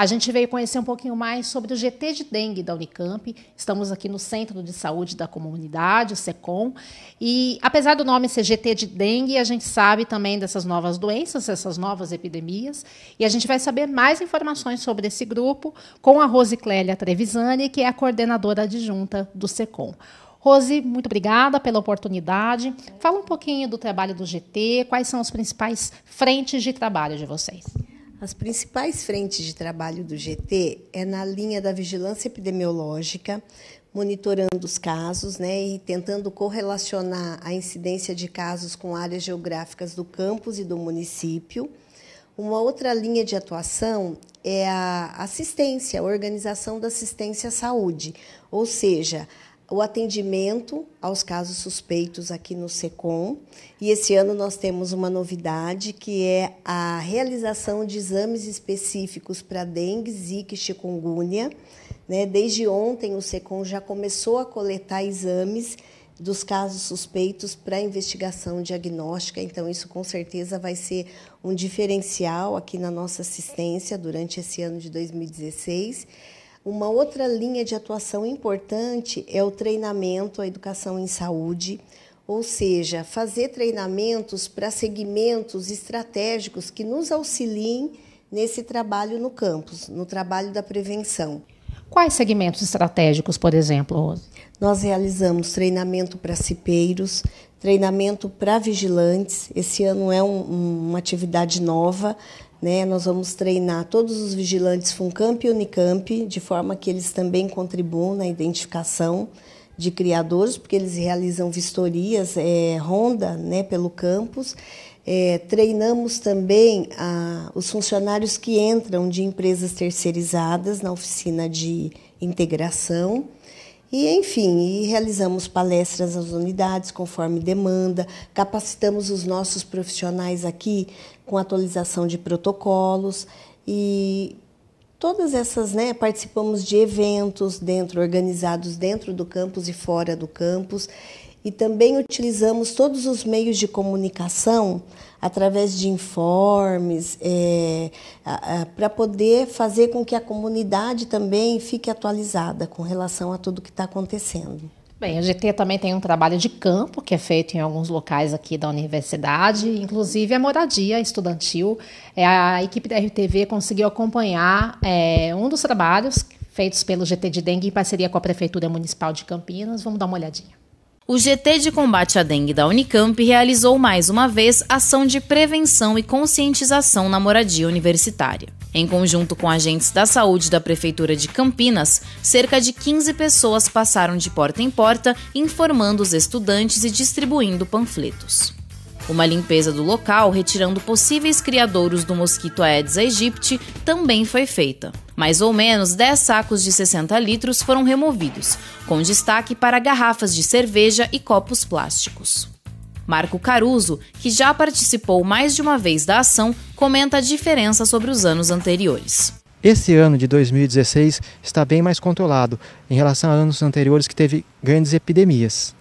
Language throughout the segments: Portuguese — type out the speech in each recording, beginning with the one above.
A gente veio conhecer um pouquinho mais sobre o GT de dengue da Unicamp. Estamos aqui no Centro de Saúde da Comunidade, o SECOM. E apesar do nome ser GT de dengue, a gente sabe também dessas novas doenças, essas novas epidemias. E a gente vai saber mais informações sobre esse grupo com a Rosiclélia Trevisani, que é a coordenadora adjunta do SECOM. Rose, muito obrigada pela oportunidade. Fala um pouquinho do trabalho do GT, quais são as principais frentes de trabalho de vocês? As principais frentes de trabalho do GT é na linha da vigilância epidemiológica, monitorando os casos né, e tentando correlacionar a incidência de casos com áreas geográficas do campus e do município. Uma outra linha de atuação é a assistência, a organização da assistência à saúde, ou seja, o atendimento aos casos suspeitos aqui no SECOM. E esse ano nós temos uma novidade, que é a realização de exames específicos para dengue, zika e chikungunya. Né? Desde ontem, o SECOM já começou a coletar exames dos casos suspeitos para investigação diagnóstica, então isso com certeza vai ser um diferencial aqui na nossa assistência durante esse ano de 2016. Uma outra linha de atuação importante é o treinamento, a educação em saúde, ou seja, fazer treinamentos para segmentos estratégicos que nos auxiliem nesse trabalho no campus, no trabalho da prevenção. Quais segmentos estratégicos, por exemplo, Rose? Nós realizamos treinamento para cipeiros, treinamento para vigilantes. Esse ano é um, uma atividade nova. Né? Nós vamos treinar todos os vigilantes FUNCAMP e UNICAMP, de forma que eles também contribuam na identificação de criadores, porque eles realizam vistorias, é, ronda né, pelo campus. É, treinamos também a, os funcionários que entram de empresas terceirizadas na oficina de integração. E, enfim, e realizamos palestras às unidades conforme demanda, capacitamos os nossos profissionais aqui com atualização de protocolos. E todas essas, né, participamos de eventos dentro organizados dentro do campus e fora do campus e também utilizamos todos os meios de comunicação através de informes é, para poder fazer com que a comunidade também fique atualizada com relação a tudo que está acontecendo. Bem, a GT também tem um trabalho de campo que é feito em alguns locais aqui da universidade, inclusive a moradia estudantil. É, a equipe da RTV conseguiu acompanhar é, um dos trabalhos feitos pelo GT de Dengue em parceria com a Prefeitura Municipal de Campinas. Vamos dar uma olhadinha o GT de combate à dengue da Unicamp realizou mais uma vez ação de prevenção e conscientização na moradia universitária. Em conjunto com agentes da saúde da Prefeitura de Campinas, cerca de 15 pessoas passaram de porta em porta informando os estudantes e distribuindo panfletos. Uma limpeza do local, retirando possíveis criadouros do mosquito Aedes aegypti, também foi feita. Mais ou menos 10 sacos de 60 litros foram removidos, com destaque para garrafas de cerveja e copos plásticos. Marco Caruso, que já participou mais de uma vez da ação, comenta a diferença sobre os anos anteriores. Esse ano de 2016 está bem mais controlado em relação a anos anteriores que teve grandes epidemias.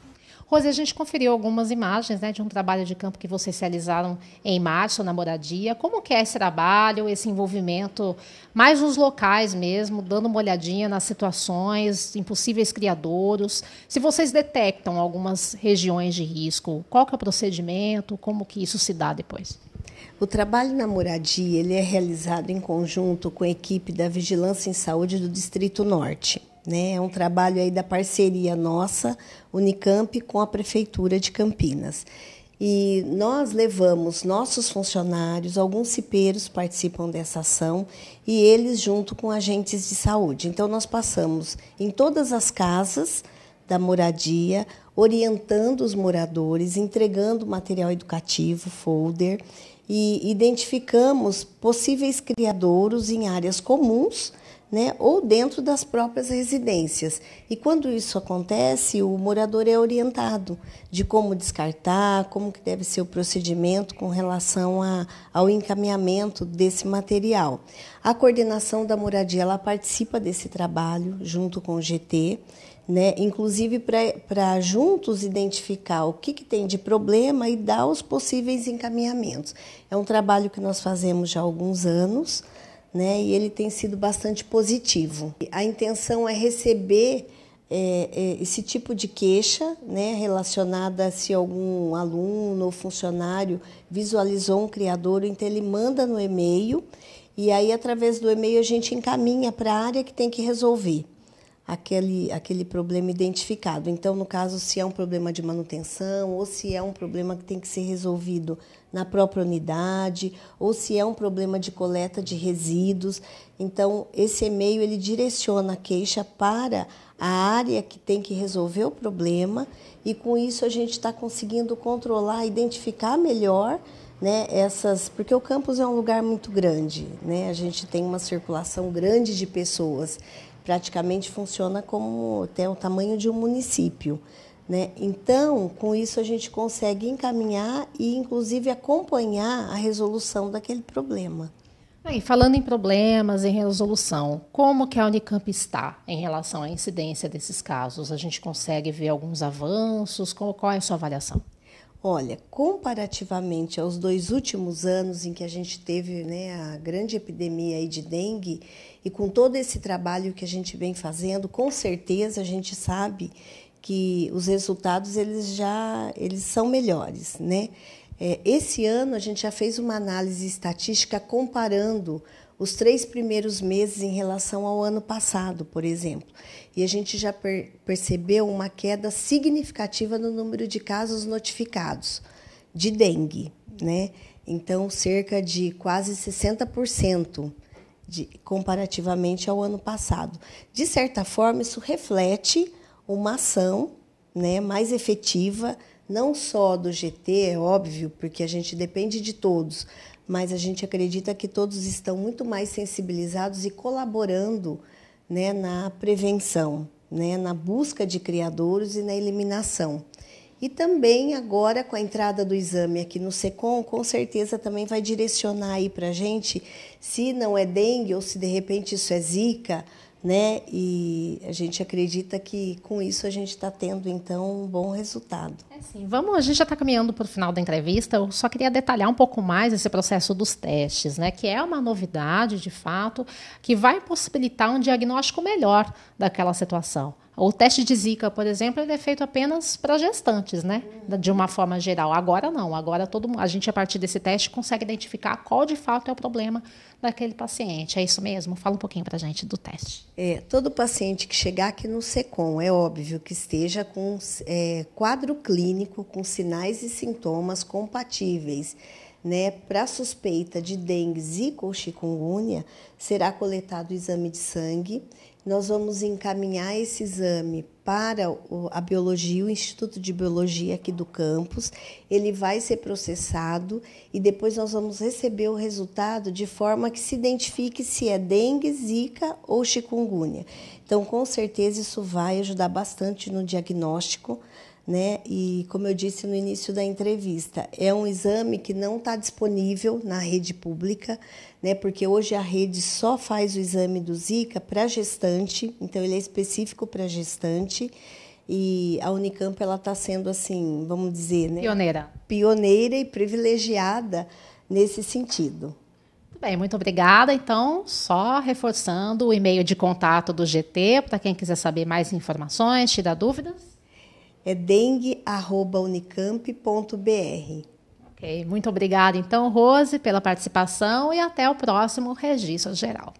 Rose, a gente conferiu algumas imagens né, de um trabalho de campo que vocês realizaram em março, na moradia. Como que é esse trabalho, esse envolvimento, mais nos locais mesmo, dando uma olhadinha nas situações, em possíveis criadouros? Se vocês detectam algumas regiões de risco, qual que é o procedimento, como que isso se dá depois? O trabalho na moradia ele é realizado em conjunto com a equipe da Vigilância em Saúde do Distrito Norte. Né? É um trabalho aí da parceria nossa, Unicamp, com a Prefeitura de Campinas. E nós levamos nossos funcionários, alguns cipeiros participam dessa ação, e eles junto com agentes de saúde. Então, nós passamos em todas as casas da moradia, orientando os moradores, entregando material educativo, folder, e identificamos possíveis criadouros em áreas comuns né, ou dentro das próprias residências. E quando isso acontece, o morador é orientado de como descartar, como que deve ser o procedimento com relação a, ao encaminhamento desse material. A coordenação da moradia ela participa desse trabalho junto com o GT. Né? inclusive para juntos identificar o que, que tem de problema e dar os possíveis encaminhamentos. É um trabalho que nós fazemos já há alguns anos, né? E ele tem sido bastante positivo. A intenção é receber é, é, esse tipo de queixa, né, relacionada se algum aluno ou funcionário visualizou um criador, então ele manda no e-mail e aí através do e-mail a gente encaminha para a área que tem que resolver aquele, aquele problema identificado. Então, no caso, se é um problema de manutenção, ou se é um problema que tem que ser resolvido na própria unidade, ou se é um problema de coleta de resíduos. Então, esse e-mail ele direciona a queixa para a área que tem que resolver o problema, e com isso a gente está conseguindo controlar, identificar melhor né, essas, porque o campus é um lugar muito grande, né? A gente tem uma circulação grande de pessoas praticamente funciona como tem o tamanho de um município. Né? Então, com isso, a gente consegue encaminhar e, inclusive, acompanhar a resolução daquele problema. E falando em problemas, em resolução, como que a Unicamp está em relação à incidência desses casos? A gente consegue ver alguns avanços? Qual é a sua avaliação? Olha, comparativamente aos dois últimos anos em que a gente teve né, a grande epidemia de dengue, e com todo esse trabalho que a gente vem fazendo, com certeza a gente sabe que os resultados eles já eles são melhores, né? É, esse ano a gente já fez uma análise estatística comparando os três primeiros meses em relação ao ano passado, por exemplo. E a gente já per percebeu uma queda significativa no número de casos notificados de dengue, né? Então, cerca de quase 60% de, comparativamente ao ano passado. De certa forma, isso reflete uma ação né, mais efetiva, não só do GT, é óbvio, porque a gente depende de todos, mas a gente acredita que todos estão muito mais sensibilizados e colaborando né, na prevenção, né, na busca de criadores e na eliminação. E também agora com a entrada do exame aqui no SECOM, com certeza também vai direcionar aí para a gente se não é dengue ou se de repente isso é zika, né? E a gente acredita que com isso a gente está tendo então um bom resultado. É sim. Vamos, a gente já está caminhando para o final da entrevista. Eu só queria detalhar um pouco mais esse processo dos testes, né? Que é uma novidade de fato que vai possibilitar um diagnóstico melhor daquela situação. O teste de Zika, por exemplo, ele é feito apenas para gestantes, né? De uma forma geral. Agora não. Agora todo a gente a partir desse teste consegue identificar qual de fato é o problema daquele paciente. É isso mesmo? Fala um pouquinho para a gente do teste. É, todo paciente que chegar aqui no SECOM, é óbvio que esteja com é, quadro clínico, com sinais e sintomas compatíveis né, para suspeita de dengue, zika ou chikungunya, será coletado o exame de sangue nós vamos encaminhar esse exame para a biologia, o Instituto de Biologia aqui do campus. Ele vai ser processado e depois nós vamos receber o resultado de forma que se identifique se é dengue, zika ou chikungunya. Então, com certeza, isso vai ajudar bastante no diagnóstico né? E como eu disse no início da entrevista, é um exame que não está disponível na rede pública, né? Porque hoje a rede só faz o exame do Zika para gestante, então ele é específico para gestante. E a Unicamp ela está sendo assim, vamos dizer, né? Pioneira. Pioneira e privilegiada nesse sentido. Muito bem, muito obrigada. Então, só reforçando o e-mail de contato do GT para quem quiser saber mais informações, tirar dúvidas é dengue.unicamp.br. Ok, muito obrigada então, Rose, pela participação e até o próximo registro geral.